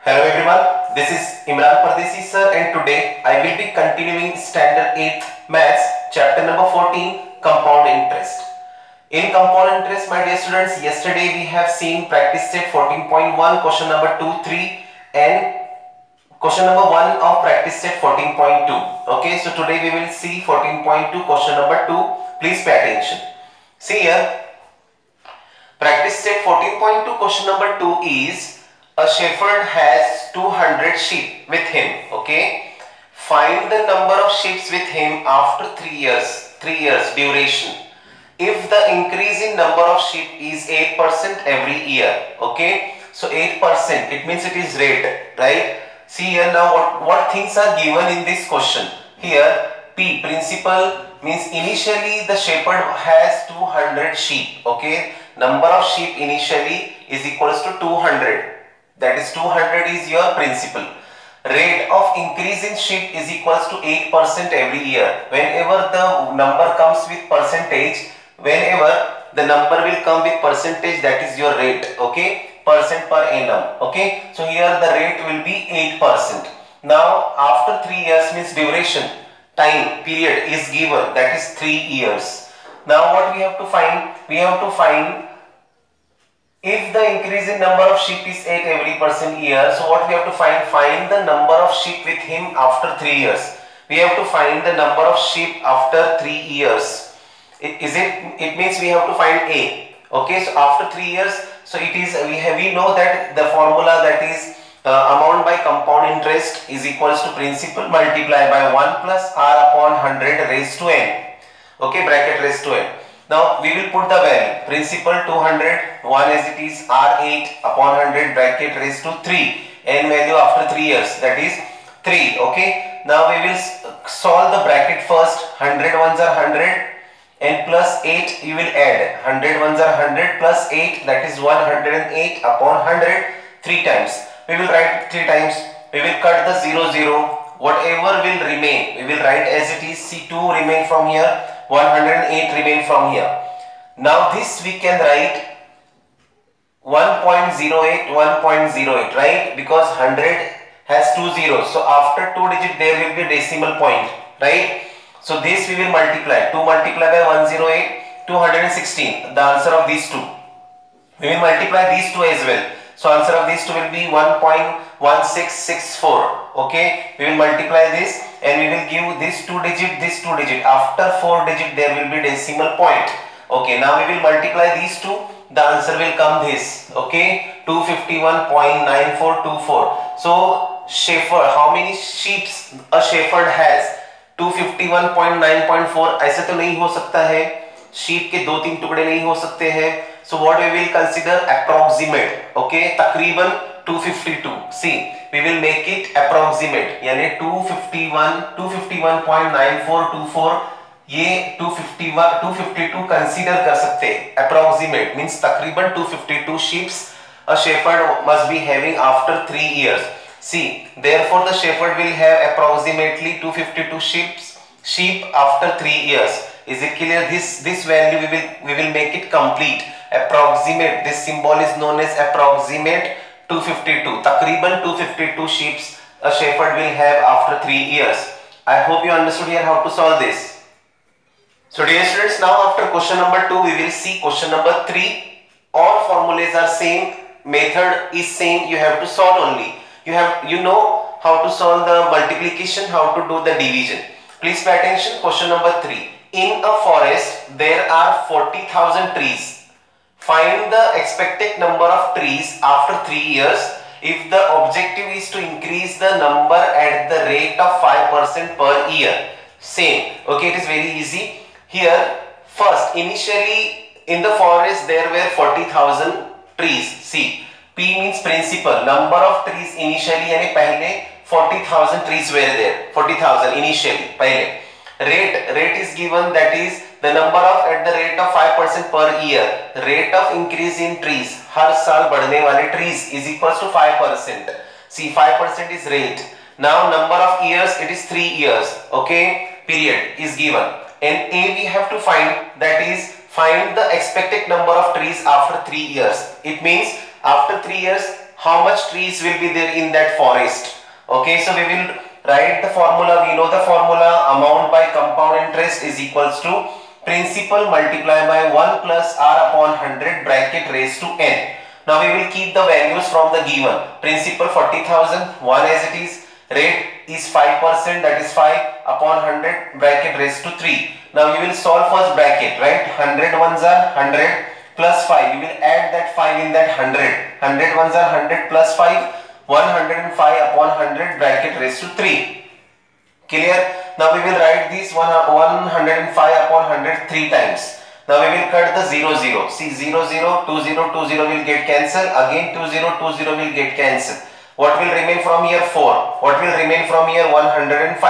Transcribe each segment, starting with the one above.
Hello everyone, this is Imran Pardeshi sir and today I will be continuing standard 8th maths chapter number 14 compound interest. In compound interest my dear students yesterday we have seen practice set 14.1 question number 2, 3 and question number 1 of practice set 14.2. Okay so today we will see 14.2 question number 2. Please pay attention. See here practice set 14.2 question number 2 is a shepherd has 200 sheep with him okay? Find the number of sheep with him after 3 years 3 years duration. If the increase in number of sheep is 8% every year okay? So 8% it means it is rate right? See here now what, what things are given in this question. Here p principal means initially the shepherd has 200 sheep okay? Number of sheep initially is equals to 200 that is 200 is your principal. Rate of increase in sheep is equals to 8% every year. Whenever the number comes with percentage whenever the number will come with percentage that is your rate okay? Percent per annum okay? So here the rate will be 8% now after 3 years means duration time period is given that is 3 years. Now what we have to find? We have to find if the increase in number of sheep is 8 every percent year, so what we have to find? Find the number of sheep with him after 3 years. We have to find the number of sheep after 3 years. Is it, it means we have to find A. Okay, so after 3 years, so it is, we have, we know that the formula that is uh, amount by compound interest is equals to principal multiplied by 1 plus r upon 100 raised to n. Okay, bracket raised to n. Now we will put the value. Principal 200 1 as it is r8 upon 100 bracket raised to 3 n value after 3 years that is 3 okay? Now we will solve the bracket first. 100 ones are 100 and plus 8 you will add. 100 ones are 100 plus 8 that is 108 upon 100 3 times. We will write 3 times. We will cut the 0 0 whatever will remain we will write as it is. C2 remain from here 108 remain from here. Now this we can write 1.08, 1.08, right? Because 100 has two zeros. So after two digit there will be decimal point, right? So this we will multiply. 2 multiplied by 108, 216. The answer of these two. We will multiply these two as well. So answer of these two will be 1.1664. Okay, we will multiply this and we will give this two digit, this two digit. After four digit, there will be decimal point. Okay, now we will multiply these two. The answer will come this. Okay, 251.9424. So shepherd, how many sheep a shepherd has? 251.9.4 ऐसे तो नहीं हो सकता है sheep के दो तीन टुकड़े नहीं हो सकते हैं so what we will consider approximate okay तकरीबन 252 see we will make it approximate यानी 251 251.9424 ये 251 252 कंसीडर कर सकते हैं approximate means तकरीबन 252 sheep a shepherd must be having after 3 years see therefore the shepherd will have approximately 252 sheep sheep after 3 years is it clear this this value we will we will make it complete approximate this symbol is known as approximate 252 takriban 252 sheep a shepherd will have after 3 years. I hope you understood here how to solve this. So dear students now after question number 2 we will see question number 3 all formulas are same method is same you have to solve only. You have you know how to solve the multiplication how to do the division. Please pay attention question number 3 in a forest there are 40000 trees Find the expected number of trees after 3 years if the objective is to increase the number at the rate of 5% per year. Same. Okay, it is very easy. Here, first, initially in the forest there were 40,000 trees. See, P means principal. Number of trees initially यानी पहले 40,000 trees were there. 40,000 initially पहले. Rate, rate is given that is the number of at the rate of 5% per year rate of increase in trees हर साल बढ़ने वाले trees is equals to 5% see 5% is rate now number of years it is 3 years okay period is given and a we have to find that is find the expected number of trees after 3 years it means after 3 years how much trees will be there in that forest. Okay, so we will write the formula. We know the formula amount by compound interest is equals to principal multiplied by 1 plus r upon 100 bracket raised to n. Now we will keep the values from the given. Principal 40,000, 1 as it is. Rate is 5% that is 5 upon 100 bracket raised to 3. Now you will solve first bracket right. 100 ones are 100 plus 5. You will add that 5 in that 100. 100 ones are 100 plus 5. 105 upon 100 bracket raised to 3. Clear? Now we will write this 105 uh, upon 100 3 times. Now we will cut the 0 0. See 0 0 2 0 2 0 will get cancelled. Again 2 0 2 0 will get cancelled. What will remain from here 4? What will remain from here 105?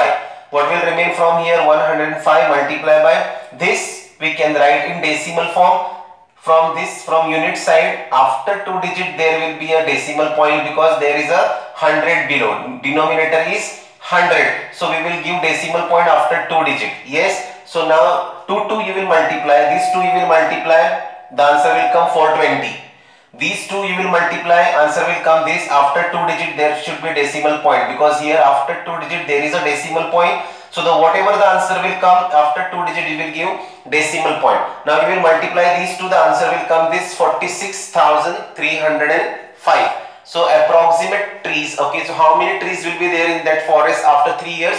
What will remain from here 105 multiplied by this we can write in decimal form from this from unit side after two digit there will be a decimal point because there is a 100 below denominator is 100 so we will give decimal point after two digit. Yes? So now 2 2 you will multiply. These two you will multiply. The answer will come 420 these two you will multiply. Answer will come this. After two digit there should be decimal point. Because here after two digit there is a decimal point. So the whatever the answer will come after two digit you will give decimal point. Now you will multiply these two. The answer will come this 46,305. So approximate trees okay so how many trees will be there in that forest after 3 years.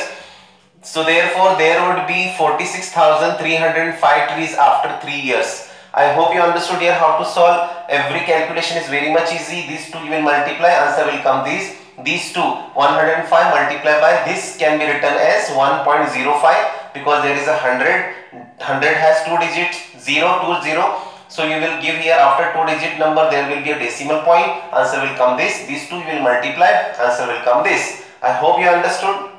So therefore there would be 46,305 trees after 3 years. I hope you understood here how to solve. Every calculation is very much easy. These two you will multiply. Answer will come these. These two 105 multiplied by this can be written as 1.05 because there is a 100 100 has two digits. 0 2 0 so you will give here after two digit number there will be a decimal point. Answer will come this. These two will multiply. Answer will come this. I hope you understood